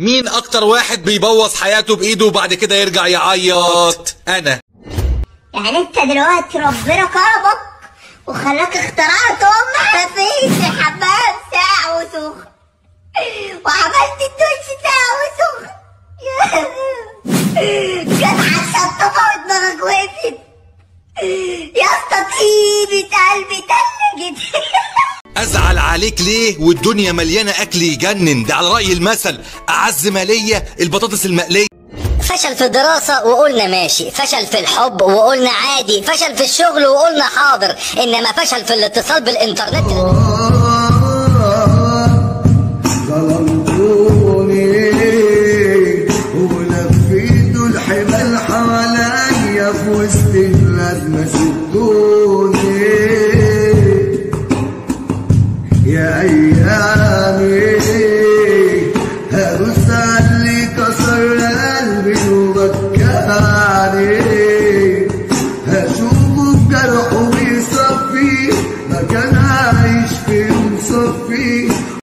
مين أكتر واحد بيبوظ حياته بإيده وبعد كده يرجع يعيط؟ أنا. يعني أنت دلوقتي ربنا كرمك وخلاك اخترعت ام حنفية الحمام ساعة وسخن وعملت الدش ساعة وسخن جت على الشطافة ودماغك وقفت. يا اسطى طيبة قلبي تلجت أزعل عليك ليه والدنيا مليانة أكل يجنن؟ ده على رأي المثل. أعز ما ليا البطاطس المقلية. فشل في الدراسة وقلنا ماشي. فشل في الحب وقلنا عادي. فشل في الشغل وقلنا حاضر. إنما فشل في الاتصال بالإنترنت. ظلمتوني ولفيتوا الحمال حواليا في وسط الناس ما سبتوني أيامي هبص على اللي كسر قلبي وبكاني